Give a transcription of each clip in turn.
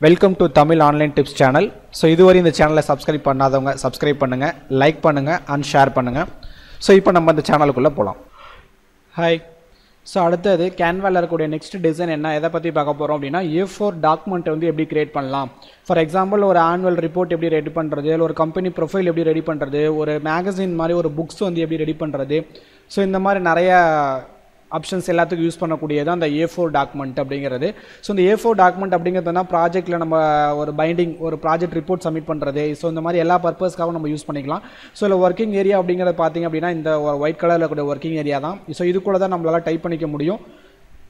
Welcome to Tamil online tips channel so இதுவரை இந்த சேனலை சப்ஸ்கிரைப் பண்ணாதவங்க சப்ஸ்கிரைப் பண்ணுங்கள் லைக் பண்ணுங்கள் அண்ட் ஷேர் பண்ணுங்கள் ஸோ இப்போ நம்ம இந்த சேனலுக்குள்ளே போகலாம் ஹாய் ஸோ அடுத்தது கேன்வாவில் இருக்கக்கூடிய நெக்ஸ்ட் டிசைன் என்ன? எதை பற்றி பார்க்க போகிறோம் அப்படின்னா ஏ ஃபோர் டாக்குமெண்ட் வந்து எப்படி கிரியேட் பண்ணலாம்? ஃபார் எக்ஸாம்பிள் ஒரு ஆனுவல் ரிப்போர்ட் எப்படி ரெடி பண்ணுறது இல்லை ஒரு கம்பெனி ப்ரொஃபைல் எப்படி ரெடி பண்ணுறது ஒரு மேகசின் மாதிரி ஒரு புக்ஸ் வந்து எப்படி ரெடி பண்ணுறது ஸோ இந்த மாதிரி நிறையா ஆப்ஷன்ஸ் எல்லாத்துக்கும் யூஸ் பண்ணக்கூடியது அந்த ஏ ஃபோர் டாக்குமெண்ட் அப்படிங்கிறது. ஸோ இந்த ஏ ஃபோர் டாக்குமெண்ட் அப்படிங்கிறதுனா ப்ராஜெக்ட்டில் நம்ம ஒரு பைண்டிங் ஒரு ப்ராஜெக்ட் ரிப்போர்ட் சப்மிட் பண்ணுறது ஸோ இந்த மாதிரி எல்லா பர்பஸ்க்காகவும் நம்ம யூஸ் பண்ணிக்கலாம். ஸோ இல்லை ஒர்க்கிங் ஏரியா அப்படிங்கிறத பார்த்தீங்க அப்படின்னா இந்த ஒயிட் கலரில் இருக்கக்கூடிய ஒர்க்கிங் ஏரியா தான். ஸோ இதுக்குள்ளே தான் நம்மளால் டைப் பண்ணிக்க முடியும்.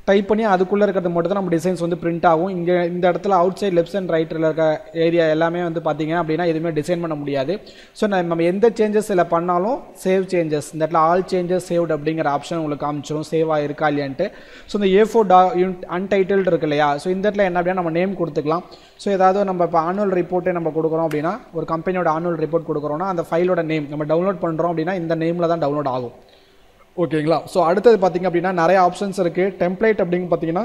டைப் பண்ணி அதுக்குள்ளே இருக்கிறது மட்டும் தான் நம்ம டிசைன்ஸ் வந்து பிரிண்ட் ஆகும். இங்கே இந்த இடத்துல அவுட் சைட் லெஃப்ட் அண்ட் ரைட்டில் இருக்க ஏரியா எல்லாமே வந்து பார்த்தீங்க அப்படின்னா எதுவுமே டிசைன் பண்ண முடியாது. ஸோ நம்ம எந்த சேஞ்சஸ் இதில் பண்ணாலும் சேவ் சேஞ்சஸ் இந்த இடத்துல ஆல் சேஞ்சஸ் சேவ்டு அப்படிங்கிற ஆப்ஷன் உங்களுக்கு காமிச்சிடும் சேவாக இருக்கா இல்லையான்ட்டு. ஸோ இந்த ஏ ஃபோர் டா அன்டைட்டில்டு இருக்கு இல்லையா? ஸோ இந்த இடத்துல என்ன அப்படின்னா நம்ம நேம் கொடுத்துக்கலாம். ஸோ ஏதாவது நம்ம இப்போ ஆனுவல் ரிப்போர்ட்டே நம்ம கொடுக்குறோம் அப்படின்னா ஒரு கம்பெனியோட ஆனுவல் ரிப்போர்ட் கொடுக்குறோம்னா அந்த ஃபைலோட நேம் நம்ம டவுன்லோட் பண்ணுறோம் அப்படின்னா இந்த நேமில் தான் டவுன்லோட் ஆகும். ஓகேங்களா? ஸோ அடுத்தது பார்த்திங்க அப்படின்னா நிறைய ஆப்ஷன்ஸ் இருக்குது டெம்ப்ளேட் அப்படின்னு பார்த்தீங்கன்னா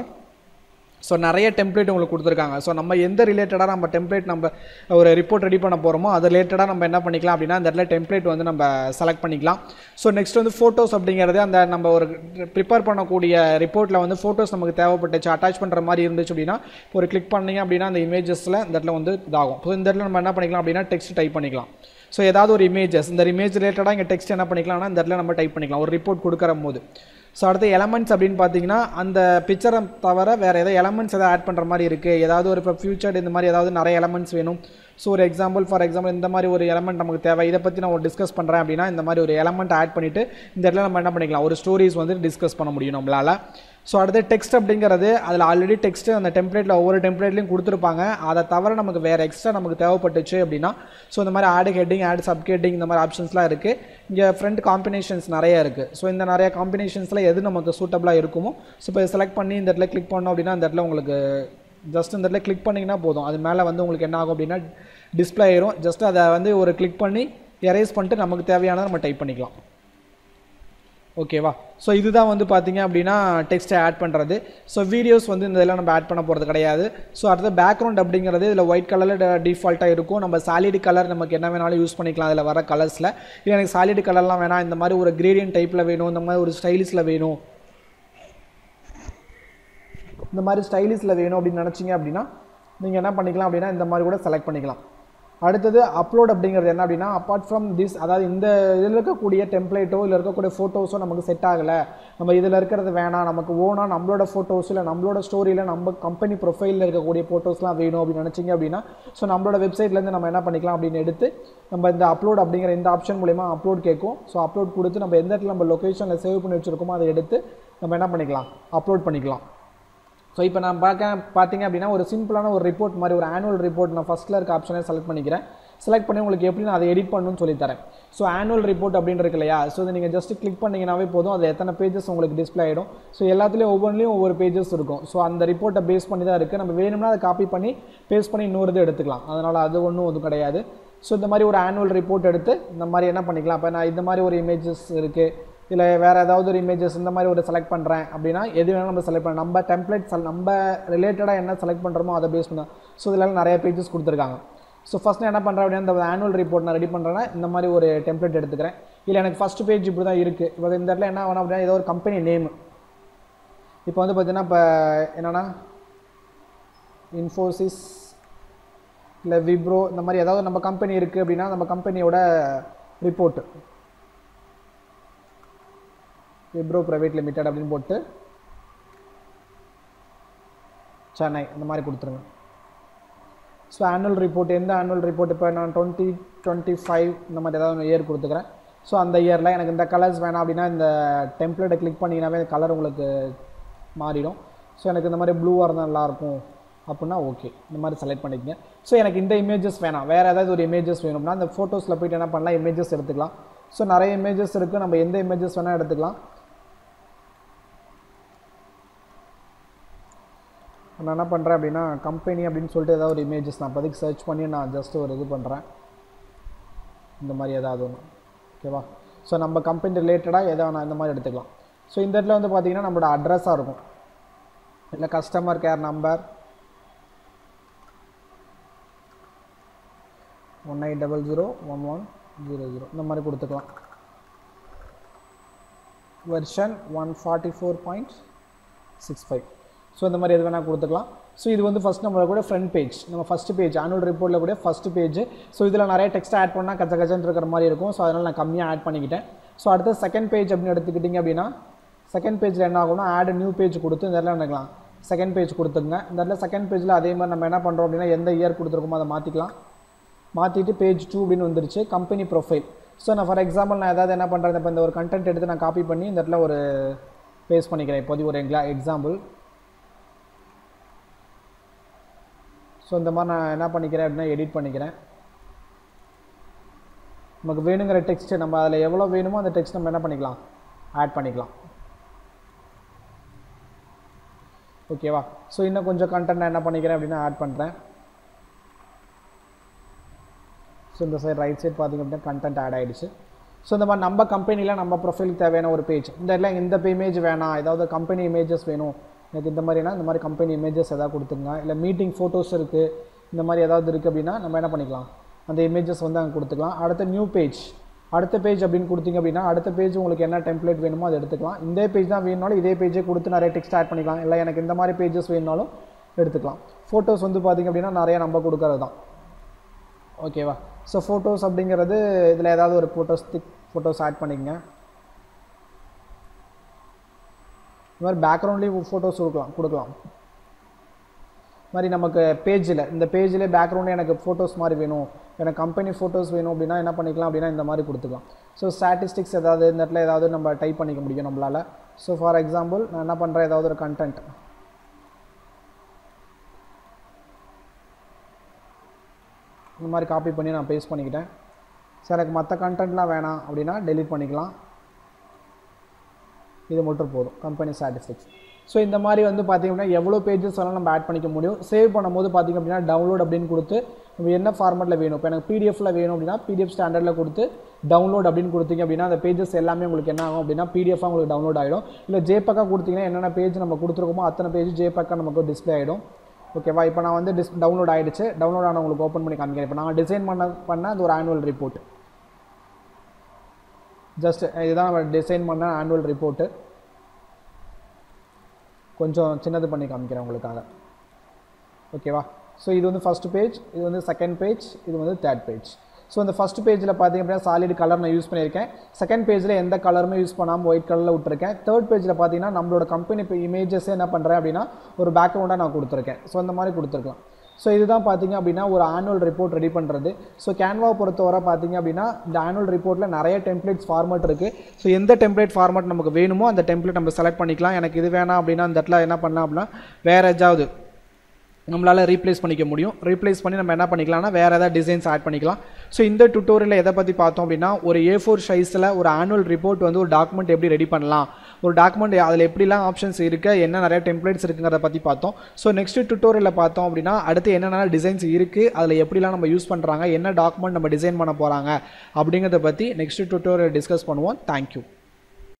ஸோ நிறைய டெம்ப்ளேட் உங்களுக்கு கொடுத்துருக்காங்க. ஸோ நம்ம எந்த ரிலேட்டடாக நம்ம டெம்ப்ளேட் நம்ம ஒரு ரிப்போர்ட் ரெடி பண்ண போகிறோமோ அது ரிலேட்டடாக நம்ம என்ன பண்ணிக்கலாம் அப்படின்னா அந்த இடத்துல டெம்ப்ளேட் வந்து நம்ம செலக்ட் பண்ணிக்கலாம். ஸோ நெக்ஸ்ட் வந்து ஃபோட்டோஸ் அப்படிங்கிறது அந்த நம்ம ஒரு ப்ரிப்பேர் பண்ணக்கூடிய ரிப்போர்ட்டில் வந்து ஃபோட்டோஸ் நமக்கு தேவைப்பட்டுச்சு அட்டாச் பண்ணுற மாதிரி இருந்துச்சு அப்படின்னா ஒரு கிளிக் பண்ணீங்க அப்படின்னா அந்த இமேஜஸில் இந்த இடத்துல வந்து இதாகும். ஸோ இந்த இடத்துல நம்ம என்ன பண்ணிக்கலாம் அப்படின்னா டெக்ஸ்ட் டைப் பண்ணிக்கலாம். ஸோ ஏதாவது ஒரு இமேஜஸ் இந்த இமேஜ் ரிலேட்டடாக இங்கே டெக்ஸ்ட் என்ன பண்ணிக்கலாம்னா இந்த இடத்துல நம்ம டைப் பண்ணிக்கலாம். ஒரு ரிப்போர்ட் கொடுக்குற போது ஸோ அடுத்து எலமெண்ட்ஸ் அப்படின்னு பார்த்தீங்கன்னா அந்த பிக்சரை தவிர வேறு ஏதாவது எலமெண்ட்ஸ் எதாவது ஆட் பண்ணுற மாதிரி இருக்குது ஏதாவது ஒரு இப்போ ஃபியூச்சர் இந்த மாதிரி ஏதாவது நிறைய எலமெண்ட்ஸ் வேணும். ஸோ ஒரு எக்ஸாம்பிள் ஃபார் எக்ஸாம்பிள் இந்த மாதிரி ஒரு எலமெண்ட் நமக்கு தேவை. இதை பற்றி நான் ஒரு டிஸ்கஸ் பண்ணுறேன் அப்படின்னா இந்த மாதிரி ஒரு எலமெண்ட் ஆட் பண்ணிவிட்டு இந்த இடத்துல நம்ம என்ன பண்ணிக்கலாம்? ஒரு ஸ்டோரிஸ் வந்து டிஸ்கஸ் பண்ண முடியும் நம்மளால். ஸோ அடுத்து டெக்ஸ்ட் அப்படிங்கிறது அதில் ஆல்ரெடி டெக்ஸ்ட்டு அந்த டெம்ப்ளேட்டில் ஒவ்வொரு டெம்ப்ளேட்லையும் கொடுத்துருப்பாங்க. அதை தவிர நமக்கு வேறு எக்ஸ்ட்ரா நமக்கு தேவைப்பட்டுச்சு அப்படின்னா ஸோ இந்த மாதிரி ஆடு ஹெட்டிங் ஆடு சப் ஹெட்டிங் இந்த மாதிரி ஆப்ஷன்ஸ்லாம் இருக்குது இங்கே ஃப்ரண்ட் காம்பினேஷன்ஸ் நிறைய இருக்குது ஸோ இந்த நிறைய காம்பினேஷன்ஸில் எது நமக்கு சூட்டபுளாக இருக்குமோ ஸோ இப்போ செலக்ட் பண்ணி இந்த இடத்துல கிளிக் பண்ணோம் அப்படின்னா இந்த இடத்துல உங்களுக்கு ஜஸ்ட் இந்த இடத்துல கிளிக் பண்ணிங்கன்னா போதும். அது மேலே வந்து உங்களுக்கு என்ன ஆகும் அப்படின்னா டிஸ்பிளே ஆயிரும். ஜஸ்ட் அதை வந்து ஒரு கிளிக் பண்ணி எரேஸ் பண்ணிட்டு நமக்கு தேவையானதை நம்ம டைப் பண்ணிக்கலாம். ஓகேவா ஸோ இதுதான் வந்து பார்த்திங்க அப்படின்னா டெக்ஸ்ட்டை ஆட் பண்ணுறது ஸோ வீடியோஸ் வந்து இந்த இதெல்லாம் நம்ம ஆட் பண்ண போகிறது கிடையாது. ஸோ அடுத்த பேக்ரவுண்ட் அப்படிங்கிறது இதில் ஒயிட் கலரில் டிஃபால்ட்டாக இருக்கும். நம்ம சாலிடு கலர் நமக்கு என்ன வேணாலும் யூஸ் பண்ணிக்கலாம் அதில் வர கலர்ஸில் இல்லை எனக்கு சாலிடு கலர்லாம் வேணாம். இந்த மாதிரி ஒரு கிரேடியன் டைப்பில் வேணும். இந்த மாதிரி ஒரு ஸ்டைலிஷில் வேணும். இந்த மாதிரி ஸ்டைலிஷில் வேணும் அப்படின்னு நினச்சிங்க அப்படின்னா நீங்கள் என்ன பண்ணிக்கலாம் அப்படின்னா இந்த மாதிரி கூட செலக்ட் பண்ணிக்கலாம். அடுத்தது அப்லோட் அப்படிங்கிறது என்ன அப்படின்னா அப்பார்ட் ஃப்ரம் திஸ் அதாவது இந்த இதில் இருக்கக்கூடிய டெம்ப்ளேட்டோ இல்லை இருக்கக்கூடிய ஃபோட்டோஸோ நமக்கு செட் ஆகலை. நம்ம இதில் இருக்கிறது வேணாம். நமக்கு ஓனாக நம்மளோட ஃபோட்டோஸ் இல்லை நம்மளோட ஸ்டோரியில் நம்ம கம்பெனி ப்ரொஃபைலில் இருக்கக்கூடிய ஃபோட்டோஸ்லாம் வேணும் அப்படின்னு நினச்சிங்க அப்படின்னா ஸோ நம்மளோட வெப்சைட்லேருந்து நம்ம என்ன பண்ணிக்கலாம் அப்படின்னு எடுத்து நம்ம இந்த அப்லோட் அப்படிங்கிற இந்த ஆப்ஷன் மூலிமா அப்லோட் கேட்கும். ஸோ அப்லோட் கொடுத்து நம்ம எந்த இடத்துல நம்ம லொக்கேஷனில் சேவ் பண்ணி வச்சுருக்கோமோ அதை எடுத்து நம்ம என்ன பண்ணிக்கலாம் அப்லோட் பண்ணிக்கலாம். ஸோ இப்போ நான் பார்க்க பார்த்தீங்க அப்படின்னா ஒரு சிம்பிளான ஒரு ரிப்போர்ட் மாதிரி ஒரு ஆனுவல் ரிப்போர்ட் நான் ஃபஸ்ட்டில் இருக்க ஆப்ஷனே செலக்ட் பண்ணிக்கிறேன். செலக்ட் பண்ணி உங்களுக்கு எப்படி நான் அதை எடிட் பண்ணணும்னு சொல்லித்தரேன். ஸோ ஆனுவல் ரிப்போர்ட் அப்படின்னு இருக்கு இல்லையா? ஸோ இதை நீங்கள் ஜஸ்ட் கிளிக் பண்ணிங்கனாவே போதும். அது எத்தனை பேஜஸ் உங்களுக்கு டிஸ்பிளே ஆகிடும் ஸோ எல்லாத்துலேயும் ஒவ்வொன்றிலையும் ஒவ்வொரு பேஜஸ் இருக்கும். ஸோ அந்த ரிப்போர்ட்டை பேஸ் பண்ணி தான் இருக்குது நம்ம வேணும்னா அதை காப்பி பண்ணி பேஸ் பண்ணி இன்னொரு இது எடுத்துக்கலாம். அதனால் அது ஒன்றும் அதுவும் கிடையாது. ஸோ இந்த மாதிரி ஒரு ஆனுவல் ரிப்போர்ட் எடுத்து இந்த மாதிரி என்ன பண்ணிக்கலாம்? இப்போ நான் இந்த மாதிரி ஒரு இமேஜஸ் இருக்குது இல்லை வேறு ஏதாவது ஒரு இமேஜஸ் இந்த மாதிரி ஒரு செலக்ட் பண்ணுறேன் அப்படின்னா எது வேணாலும் நம்ம செலக்ட் பண்ண நம்ம டெம்ப்ளேட் செல் நம்ம ரிலேட்டடாக என்ன செலக்ட் பண்ணுறோமோ அதை பேஸ் பண்ண ஸோ இதில் நிறைய பேஜஸ் கொடுத்துருக்காங்க. ஸோ ஃபஸ்ட் என்ன பண்ணுறேன் அப்படின்னா இந்த ஆனுவல் ரிப்போர்ட் நான் ரெடி பண்ணுறேன்னா இந்த மாதிரி ஒரு டெம்ப்ளேட் எடுத்துக்கிறேன். இல்லை எனக்கு ஃபஸ்ட் பேஜ் இப்படி தான் இருக்குது இப்போ இந்த இடத்துல என்ன வேணும் அப்படின்னா ஏதோ ஒரு கம்பெனி நேம் இப்போ வந்து பார்த்தீங்கன்னா இப்போ என்னென்னா இன்ஃபோசிஸ் இல்லை விப்ரோ இந்த மாதிரி ஏதாவது நம்ம கம்பெனி இருக்குது அப்படின்னா நம்ம கம்பெனியோட ரிப்போர்ட்டு விப்ரோ ப்ரைவேட் லிமிடெட் அப்படின்னு போட்டு சென்னை இந்த மாதிரி கொடுத்துருங்க. ஸோ ஆனுவல் ரிப்போர்ட் எந்த ஆனுவல் ரிப்போர்ட் இப்போ நான் டுவெண்ட்டி டுவெண்ட்டி ஃபைவ் இந்த மாதிரி ஏதாவது இயர் கொடுத்துக்கிறேன். ஸோ அந்த இயரில் எனக்கு இந்த கலர்ஸ் வேணாம் அப்படின்னா இந்த டெம்ப்ளேட்டை கிளிக் பண்ணிங்கனாவே இந்த கலர் உங்களுக்கு மாறிடும். ஸோ எனக்கு இந்த மாதிரி ப்ளூவாக இருந்தால் நல்லாயிருக்கும் அப்படின்னா ஓகே இந்த மாதிரி செலக்ட் பண்ணிக்கங்க. ஸோ எனக்கு இந்த இமேஜஸ் வேணாம். வேறு ஏதாவது ஒரு இமேஜஸ் வேணும்னா அந்த ஃபோட்டோஸில் போய்ட்டு என்ன பண்ணலாம்? இமேஜஸ் எடுத்துக்கலாம். ஸோ நிறைய இமேஜஸ் இருக்குது நம்ம எந்த இமேஜஸ் வேணால் எடுத்துக்கலாம். நான் என்ன பண்ணுறேன் அப்படின்னா கம்பெனி அப்படின்னு சொல்லிட்டு ஏதாவது ஒரு இமேஜஸ் நான் இப்போதைக்கு சர்ச் பண்ணி நான் ஜஸ்ட் ஒரு இது பண்ணுறேன் இந்த மாதிரி ஏதாவது ஒன்று ஓகேவா ஸோ நம்ம கம்பெனி ரிலேட்டடாக எதாவது நான் இந்த மாதிரி எடுத்துக்கலாம். ஸோ இந்த இடத்துல வந்து பார்த்திங்கன்னா நம்மளோட அட்ரஸாக இருக்கும். இல்லை customer care number one eight double zero one one zero zero இந்த மாதிரி கொடுத்துக்கலாம். Version one forty four point six five so இந்த மாதிரி எது வேணால் கொடுத்துக்கலாம். ஸோ இது வந்து ஃபஸ்ட் நம்மளோட கூட ஃப்ரண்ட் பேஜ் நம்ம ஃபஸ்ட் பேஜ் ஆனுவல் ரிப்போர்ட்டில் கூட ஃபஸ்ட் பேஜ் ஸோ இதில் நிறைய டெக்ஸ்ட் ஆட் பண்ணால் கச்ச கச்சன் இருக்கிற மாதிரி இருக்கும். ஸோ அதனால் நான் கம்மியாக ஆட் பண்ணிக்கிட்டேன். ஸோ அடுத்து செகண்ட் பேஜ் அப்படின்னு எடுத்துக்கிட்டிங்க அப்படின்னா செகண்ட் பேஜில் என்ன ஆகும்னா ஆட் நியூ பேஜ் கொடுத்து இந்த இடத்துல நினைக்கலாம் செகண்ட் பேஜ் கொடுத்துங்க இந்த இடத்துல செகண்ட் பேஜில் அதே மாதிரி நம்ம என்ன பண்ணுறோம் அப்படின்னா எந்த இயர் கொடுத்துருக்கோமோ அதை மாற்றிக்கலாம் மாற்றிட்டு பேஜ் டூ அப்படின்னு வந்துருச்சு. கம்பெனி ப்ரொஃபைல் ஸோ நான் ஃபார் எக்ஸாம்பிள் நான் ஏதாவது என்ன பண்ணுறேன் இப்போ இந்த ஒரு கண்டென்ட் எடுத்து நான் காப்பி பண்ணி இந்த இடத்துல ஒரு பேஸ் பண்ணிக்கிறேன். இப்போதைக்கு ஒரு எங்களா எக்ஸாம்பிள் ஸோ இந்த மாதிரி நான் என்ன பண்ணிக்கிறேன் அப்படின்னா எடிட் பண்ணிக்கிறேன். நமக்கு வேணுங்கிற டெக்ஸ்ட்டு நம்ம அதில் எவ்வளோ வேணுமோ அந்த டெக்ஸ்ட் நம்ம என்ன பண்ணிக்கலாம்? ஆட் பண்ணிக்கலாம். ஓகேவா ஸோ இன்னும் கொஞ்சம் கண்டென்ட் நான் என்ன பண்ணிக்கிறேன் அப்படின்னா ஆட் பண்ணுறேன் ஸோ இந்த சைட் ரைட் சைடு பார்த்திங்க அப்படின்னா கண்டென்ட் ஆட் ஆகிடுச்சு ஸோ இந்த மாதிரி நம்ம கம்பெனியில் நம்ம ப்ரொஃபைலுக்கு தேவையான ஒரு பேஜ் இந்த இடத்துல இந்த இமேஜ் வேணாம். ஏதாவது கம்பெனி இமேஜஸ் வேணும். எனக்கு இந்த மாதிரினா இந்த மாதிரி கம்பெனி இமேஜஸ் எதாவது கொடுத்துங்க இல்லை மீட்டிங் ஃபோட்டோஸ் இருக்குது இந்த மாதிரி ஏதாவது இருக்குது அப்படின்னா நம்ம என்ன பண்ணிக்கலாம்? அந்த இமேஜஸ் வந்து அங்கே கொடுத்துக்கலாம். அடுத்த நியூ பேஜ் அடுத்த பேஜ் அப்படின்னு கொடுத்தீங்க அப்படின்னா அடுத்த பேஜ் உங்களுக்கு என்ன டெம்ப்ளேட் வேணுமோ அதை எடுத்துக்கலாம். இந்த பேஜ் தான் வேணுனாலும் இதே பேஜே கொடுத்து நிறைய டெக்ஸ்ட் ஆட் பண்ணிக்கலாம். இல்லை எனக்கு இந்த மாதிரி பேஜஸ் வேணுனாலும் எடுத்துக்கலாம். ஃபோட்டோஸ் வந்து பார்த்திங்க அப்படின்னா நிறைய நம்ம கொடுக்கறது தான். ஓகேவா ஸோ ஃபோட்டோஸ் அப்படிங்கிறது இதில் ஏதாவது ஒரு ஃபோட்டோஸ் திக் ஃபோட்டோஸ் ஆட் பண்ணிக்கங்க. இந்த மாதிரி பேக்ரவுண்ட்லேயும் ஃபோட்டோஸ் கொடுக்கலாம் கொடுக்கலாம். மாதிரி நமக்கு பேஜில் இந்த பேஜில் பேக்ரவுண்டே எனக்கு ஃபோட்டோஸ் மாதிரி வேணும் எனக்கு கம்பெனி ஃபோட்டோஸ் வேணும் அப்படின்னா என்ன பண்ணிக்கலாம் அப்படின்னா இந்த மாதிரி கொடுத்துக்கலாம். ஸோ ஸ்டாட்டிஸ்டிக்ஸ் ஏதாவது இந்த இடத்துல ஏதாவது நம்ம டைப் பண்ணிக்க முடியும் நம்மளால். ஸோ ஃபார் எக்ஸாம்பிள் நான் என்ன பண்ணுறேன் ஏதாவது ஒரு கண்டென்ட் இந்த மாதிரி காப்பி பண்ணி நான் பேஸ்ட் பண்ணிக்கிட்டேன். ஸோ எனக்கு மற்ற கண்டென்ட்லாம் வேணாம் அப்படின்னா டெலிட் பண்ணிக்கலாம். இது மட்டும் போதும். கம்பெனி ஸ்டாட்டிஸ்டிக்ஸ் ஸோ இந்த மாதிரி வந்து பார்த்திங்க அப்படின்னா எவ்வளோ பேஜஸ் வேணாலும் நம்ம ஆட் பண்ணிக்க முடியும். சேவ் பண்ணும்போது பார்த்திங்க அப்படின்னா டவுன்லோட் அப்படின்னு கொடுத்து நம்ம என்ன ஃபார்மெட்டில் வேணும்? இப்போ எனக்கு பிடிஎஃபில் வேணும் அப்படின்னா பிடிஎஃப் ஸ்டாண்டர்டில் கொடுத்து டவுன்லோட் அப்படின்னு கொடுத்தீங்க அப்படின்னா அந்த பேஜஸ் எல்லாமே உங்களுக்கு என்ன ஆகும் அப்படின்னா பிடிஎஃபாக உங்களுக்கு டவுன்லோட் ஆகிடும் இல்லை ஜேபக்காக கொடுத்தீங்கன்னா என்னென்ன பேஜ் நம்ம கொடுத்துருக்கோமோ அத்தனை பேஜ் ஜேபக்காக நமக்கு டிஸ்பிளே ஆகிடும் ஓகேவா இப்போ நான் வந்து டிஸ் டவுன்லோட் ஆகிடுச்சு டவுன்லோட் ஆன உங்களுக்கு ஓப்பன் பண்ணி காமிக்கிறேன். இப்போ நான் டிசைன் பண்ண பண்ண அந்த ஒரு ஆனுவல் ரிப்போர்ட் ஜஸ்ட் இதுதான் நம்ம டிசைன் பண்ண ஆனுவல் ரிப்போர்ட்டு கொஞ்சம் சின்னது பண்ணி காமிக்கிறேன் உங்களுக்காக. ஓகேவா ஸோ இது வந்து ஃபஸ்ட் பேஜ் இது வந்து செகண்ட் பேஜ் இது வந்து தேர்ட் பேஜ் ஸோ இந்த ஃபஸ்ட் பேஜில் பார்த்தீங்க அப்படின்னா சாலிட் கலர் நான் யூஸ் பண்ணியிருக்கேன். செகண்ட் பேஜில் எந்த கலருமே யூஸ் பண்ணாமல் ஒயிட் கலரில் விட்டுருக்கேன். தேர்ட் பேஜில் பார்த்தீங்கன்னா நம்மளோட கம்பெனி இப்போ இமேஜஸே என்ன பண்ணுறேன் அப்படின்னா ஒரு பேக்ரவுண்டாக நான் கொடுத்துருக்கேன். ஸோ அந்த மாதிரி கொடுத்துருக்கலாம். ஸோ இதுதான் பார்த்தீங்க அப்படின்னா ஒரு ஆனுவல் ரிப்போர்ட் ரெடி பண்ணுறது ஸோ கேன்வா பொறுத்தவரை பார்த்தீங்க அப்படின்னா இந்த ஆனுவல் ரிப்போர்ட்டில் நிறைய டெம்ப்ளேட்ஸ் ஃபார்மேட் இருக்குது ஸோ எந்த டெம்ப்ளேட் ஃபார்மேட் நமக்கு வேணுமோ அந்த டெம்ப்ளேட் நம்ம செலக்ட் பண்ணிக்கலாம். எனக்கு இது வேணாம் அப்படின்னா அந்த இடத்துல என்ன பண்ணலாம் அப்படின்னா வேறு ஏதாவது நம்மளால் ரீப்ளேஸ் பண்ணிக்க முடியும். ரீப்ளேஸ் பண்ணி நம்ம என்ன பண்ணிக்கலாம்னா வேறு ஏதாவது டிசைன்ஸ் ஆட் பண்ணிக்கலாம். ஸோ இந்த டுட்டோரியலில் எதை பற்றி பார்த்தோம் அப்படின்னா ஒரு ஏ ஃபோர் சைஸில் ஒரு ஆனுவல் ரிப்போர்ட் வந்து ஒரு டாக்குமெண்ட் எப்படி ரெடி பண்ணலாம்? ஒரு டாக்குமெண்ட் அதில் எப்படிலாம் ஆப்ஷன்ஸ் இருக்குது என்ன நிறைய டெம்ப்ளேட்ஸ் இருக்குங்கிறத பற்றி பார்த்தோம். ஸோ நெக்ஸ்ட் டுட்டோரியலில் பார்த்தோம் அப்படின்னா அடுத்து என்னென்ன டிசைன்ஸ் இருக்குது அதில் எப்படிலாம் நம்ம யூஸ் பண்ணுறாங்க என்ன டாக்குமெண்ட் நம்ம டிசைன் பண்ண போகிறாங்க அப்படிங்கிறத பற்றி நெக்ஸ்ட் டுட்டோரியல் டிஸ்கஸ் பண்ணுவோம். Thank you